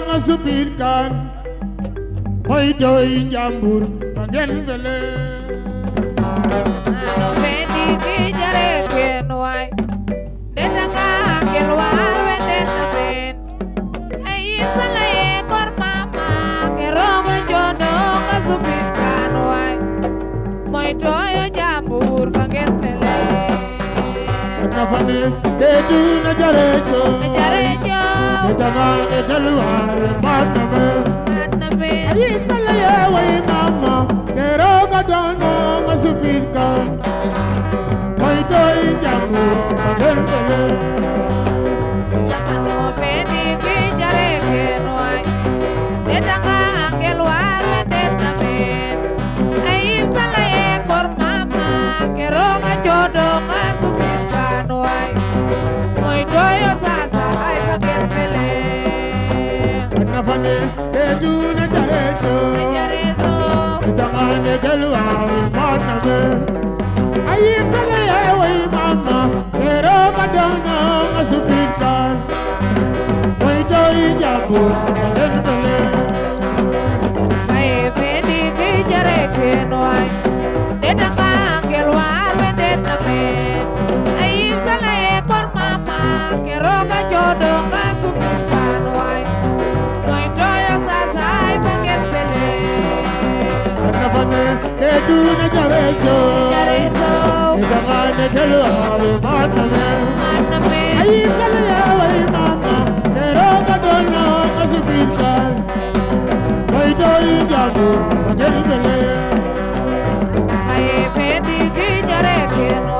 lang a subir kan Hoy doy njambur ma ngeen wele Fendi ki jare ken way Desa nga angel war we desa ben Ay sala e kor mama ke rogo jodo ka subir kan way Moy toyo jambur. Na fane de du na jare cho jare jo de daga ne jalwar matame. Na ayi sala ya way mama kero ga dono nga subirkan hoy doy jambur pangen vele Ano fendi ki jare jarecho jare so Dangane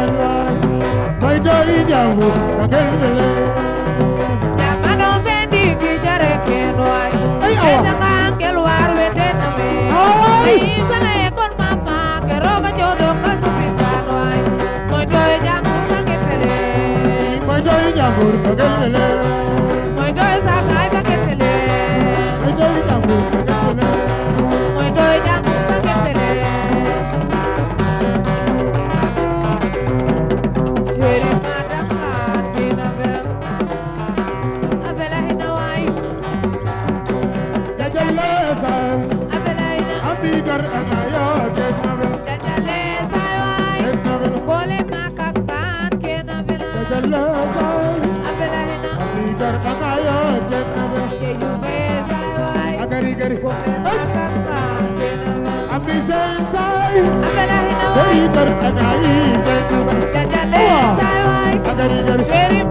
Jamur bagelele Sheri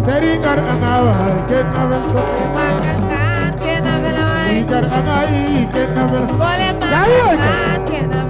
Seringar Makan kena Boleh makan. kena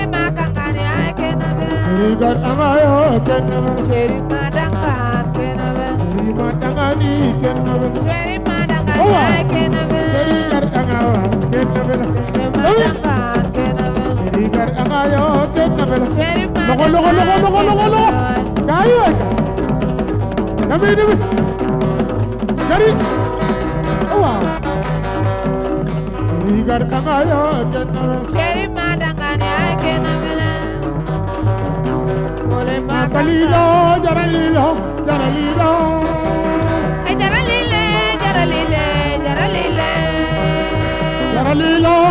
Sherry, madam. ken nabeng دليلو جرليلو جرليلو جرليلو جرليلو جرليلو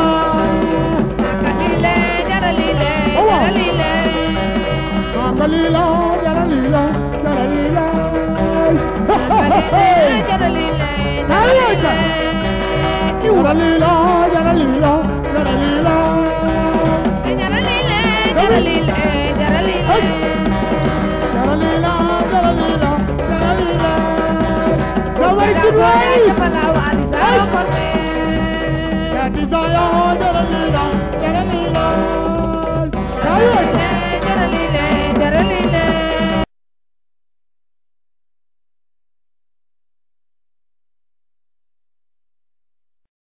Jalila, Jalila, Jalila. Jalila, Jalila. Jalila, Jalila, Jalila. Jalila, Jalila. Somebody to wait! Desire, Jalila, Jalila, Jalila.